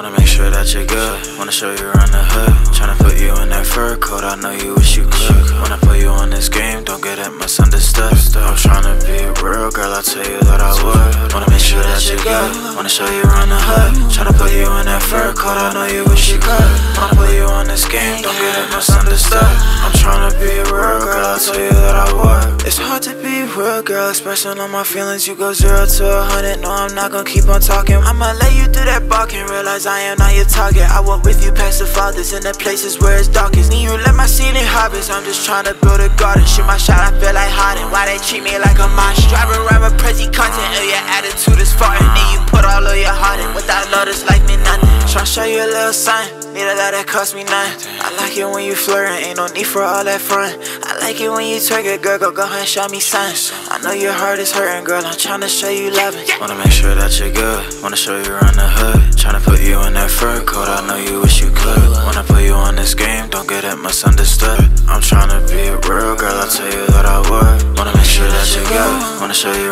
Wanna make sure that you're good. Wanna show you around the hood. Tryna put you in that fur coat. I know you wish you could. Wanna put you on this game. Don't get it misunderstood. I'm tryna be a real girl. I tell you that I would. Wanna make sure that you're good. Wanna show you around the hood. Tryna put you in that fur coat. I know you wish you could. Wanna put you on this game. Don't get it misunderstood. I'm tryna be a real girl. I tell you hard to be real, girl. Expressing all my feelings. You go zero to a hundred. No, I'm not gonna keep on talking. I'ma let you do that barking. Realize I am not your target. I walk with you past the fathers in the places where it's darkest. Need you let my ceiling habits. I'm just trying to build a garden. Shoot my shot, I feel like Harden. Why they treat me like a monster? Driving around with pretty content. Oh, your attitude is foreign. Show you a little sign. Need a lot that cost me nothing. I like it when you flirting. Ain't no need for all that front. I like it when you twerk it, girl. Go go ahead and show me signs. I know your heart is hurting, girl. I'm tryna show you loving. Wanna make sure that you're good. Wanna show you around the hood. Tryna put you in that fur coat. I know you wish you could. Wanna put you on this game. Don't get it misunderstood. I'm tryna be a real girl. I tell you that I would. Wanna make sure that you're good. Wanna show you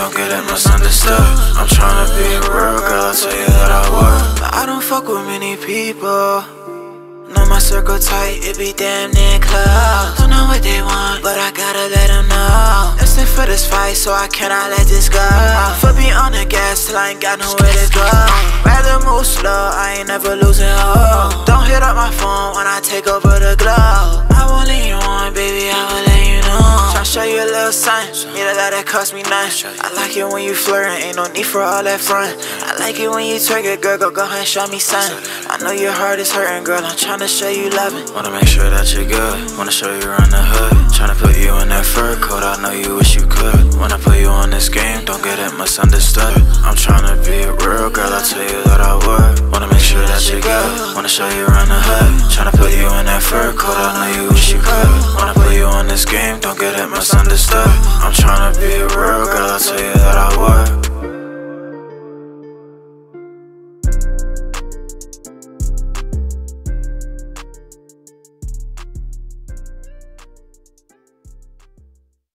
Don't get it misunderstood. I'm tryna be real girl. I tell you that I would. But I don't fuck with many people. Know my circle tight, it be damn near close. Don't know what they want, but I gotta let them know. Listen for this fight, so I cannot let this go. Foot be on the gas till I ain't got nowhere to go. Rather move slow, I ain't never losing hope. Don't hit up my phone when I take over the globe. Sign, need a lot that cost me nothing. I like it when you flirting, ain't no need for all that front. I like it when you twerk it, girl, go go ahead show me sign. I know your heart is hurting, girl, I'm tryna show you loving. Wanna make sure that you're good, wanna show you around the hood. Tryna fur coat, I know you wish you could. Wanna put you on this game, don't get it misunderstood. I'm tryna be a real girl, I tell you that I would. Wanna make sure that you're good, wanna show you around the hood. Tryna put you in that fur coat, I know you wish you could. Wanna put you on this game, don't get it misunderstood. I'm tryna be a real girl, I tell